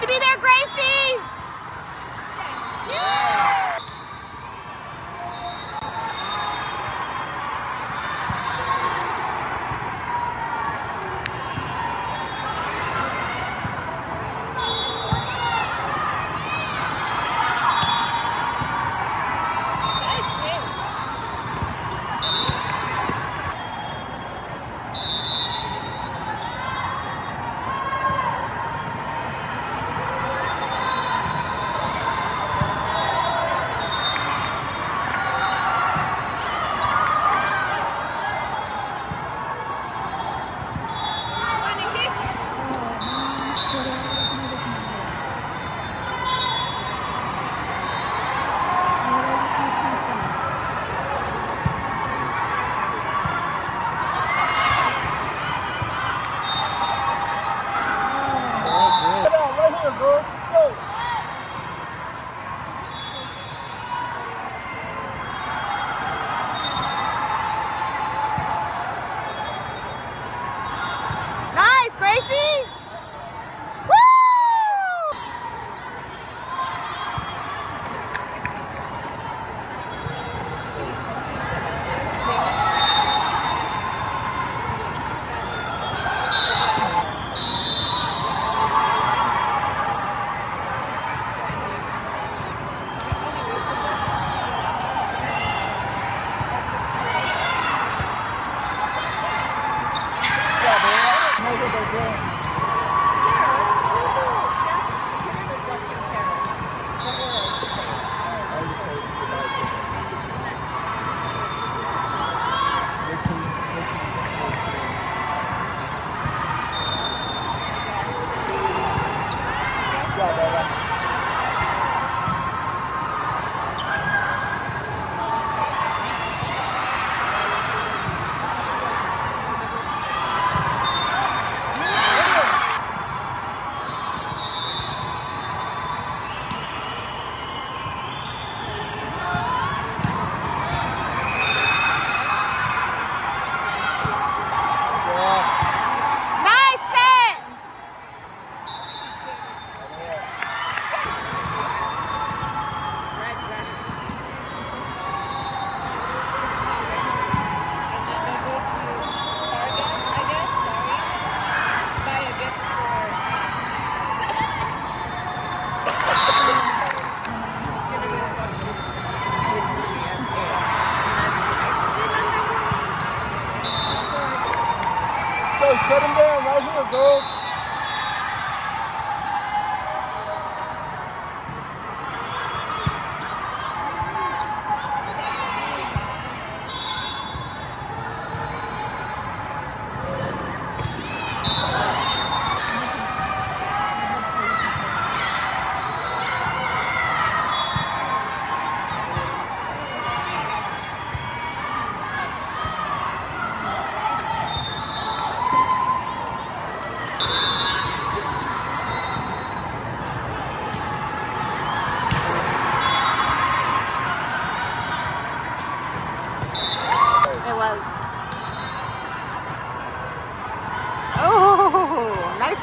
To be there, Gracie! Good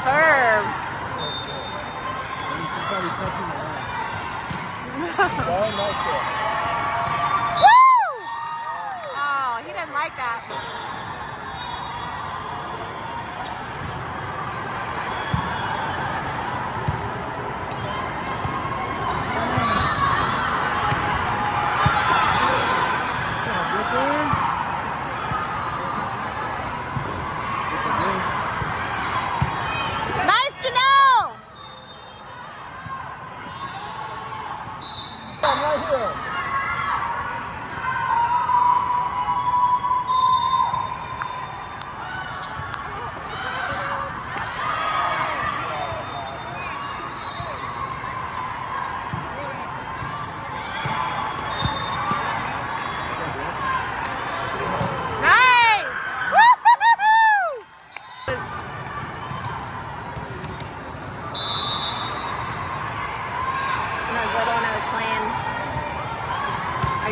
serve. Nice. Woo! Oh, he doesn't like that.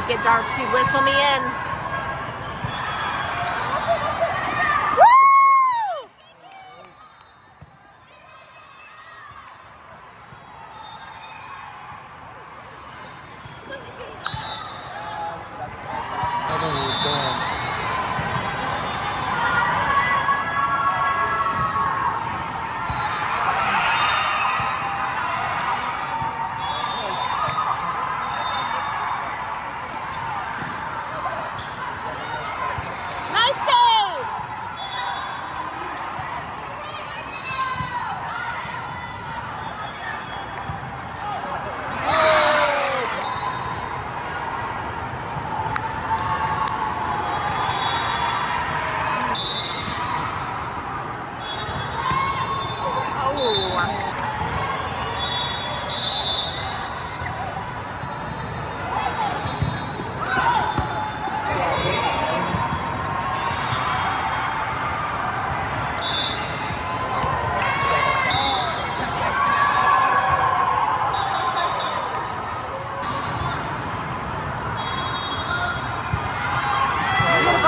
get dark, she'd whistle me in.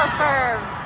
well served.